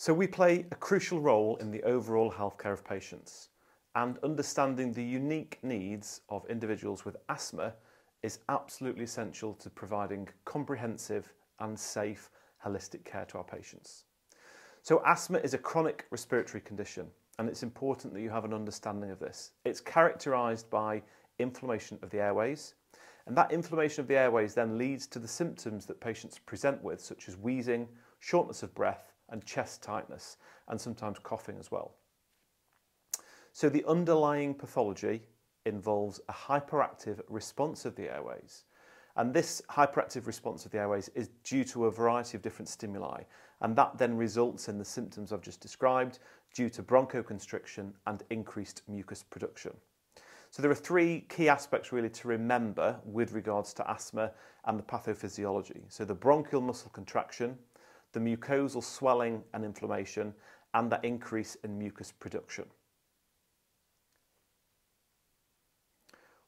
So we play a crucial role in the overall healthcare of patients and understanding the unique needs of individuals with asthma is absolutely essential to providing comprehensive and safe holistic care to our patients. So asthma is a chronic respiratory condition and it's important that you have an understanding of this. It's characterised by inflammation of the airways and that inflammation of the airways then leads to the symptoms that patients present with such as wheezing, shortness of breath and chest tightness and sometimes coughing as well. So the underlying pathology involves a hyperactive response of the airways. And this hyperactive response of the airways is due to a variety of different stimuli. And that then results in the symptoms I've just described due to bronchoconstriction and increased mucus production. So there are three key aspects really to remember with regards to asthma and the pathophysiology. So the bronchial muscle contraction, the mucosal swelling and inflammation, and that increase in mucus production.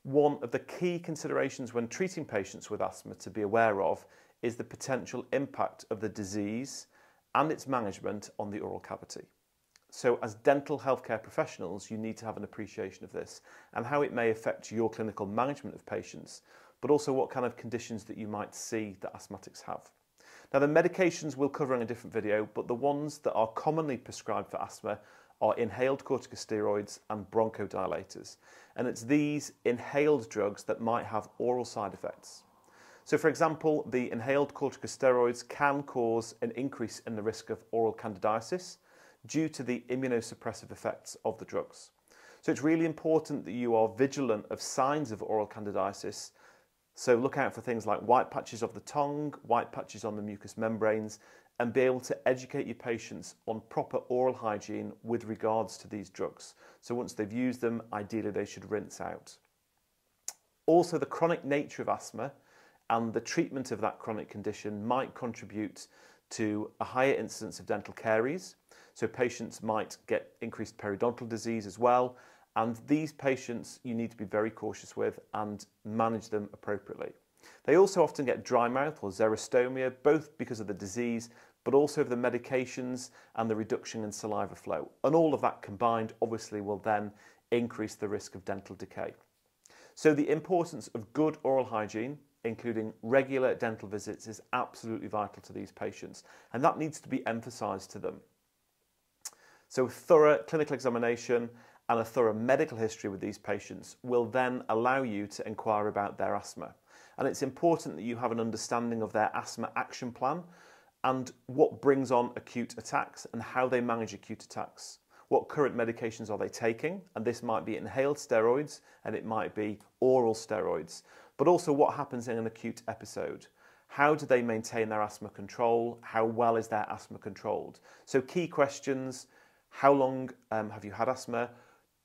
One of the key considerations when treating patients with asthma to be aware of is the potential impact of the disease and its management on the oral cavity. So as dental healthcare professionals, you need to have an appreciation of this and how it may affect your clinical management of patients, but also what kind of conditions that you might see that asthmatics have. Now the medications we'll cover in a different video, but the ones that are commonly prescribed for asthma are inhaled corticosteroids and bronchodilators. And it's these inhaled drugs that might have oral side effects. So for example, the inhaled corticosteroids can cause an increase in the risk of oral candidiasis due to the immunosuppressive effects of the drugs. So it's really important that you are vigilant of signs of oral candidiasis. So look out for things like white patches of the tongue, white patches on the mucous membranes, and be able to educate your patients on proper oral hygiene with regards to these drugs. So once they've used them, ideally they should rinse out. Also, the chronic nature of asthma and the treatment of that chronic condition might contribute to a higher incidence of dental caries. So patients might get increased periodontal disease as well. And these patients you need to be very cautious with and manage them appropriately. They also often get dry mouth or xerostomia, both because of the disease, but also of the medications and the reduction in saliva flow. And all of that combined obviously will then increase the risk of dental decay. So the importance of good oral hygiene, including regular dental visits, is absolutely vital to these patients. And that needs to be emphasised to them. So thorough clinical examination and a thorough medical history with these patients will then allow you to inquire about their asthma. And it's important that you have an understanding of their asthma action plan and what brings on acute attacks and how they manage acute attacks. What current medications are they taking? And this might be inhaled steroids and it might be oral steroids. But also what happens in an acute episode. How do they maintain their asthma control? How well is their asthma controlled? So key questions, how long um, have you had asthma?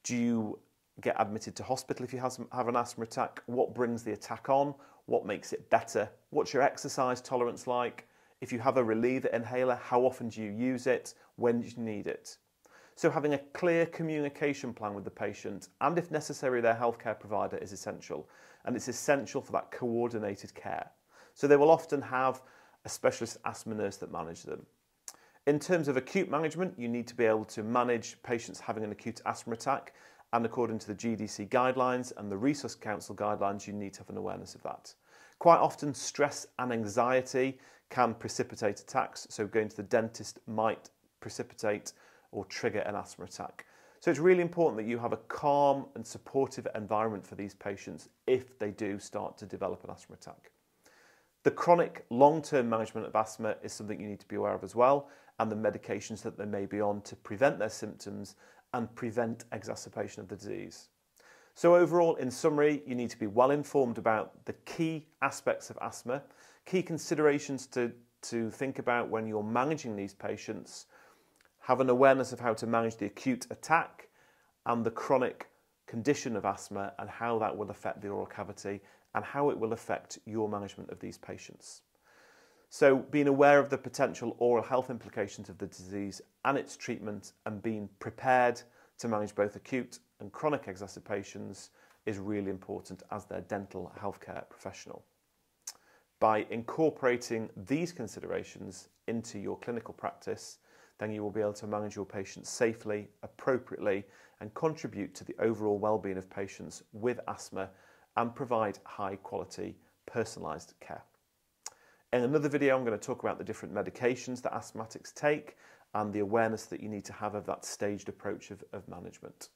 Do you get admitted to hospital if you have an asthma attack? What brings the attack on? What makes it better? What's your exercise tolerance like? If you have a reliever inhaler, how often do you use it? When do you need it? So having a clear communication plan with the patient and if necessary their healthcare provider is essential and it's essential for that coordinated care. So they will often have a specialist asthma nurse that manage them. In terms of acute management, you need to be able to manage patients having an acute asthma attack and according to the GDC guidelines and the Resus Council guidelines, you need to have an awareness of that. Quite often, stress and anxiety can precipitate attacks. So going to the dentist might precipitate or trigger an asthma attack. So it's really important that you have a calm and supportive environment for these patients if they do start to develop an asthma attack. The chronic long-term management of asthma is something you need to be aware of as well and the medications that they may be on to prevent their symptoms and prevent exacerbation of the disease. So overall, in summary, you need to be well informed about the key aspects of asthma, key considerations to, to think about when you're managing these patients, have an awareness of how to manage the acute attack and the chronic condition of asthma and how that will affect the oral cavity and how it will affect your management of these patients. So being aware of the potential oral health implications of the disease and its treatment and being prepared to manage both acute and chronic exacerbations is really important as their dental healthcare professional. By incorporating these considerations into your clinical practice, then you will be able to manage your patients safely, appropriately, and contribute to the overall well-being of patients with asthma and provide high quality personalised care. In another video, I'm going to talk about the different medications that asthmatics take and the awareness that you need to have of that staged approach of, of management.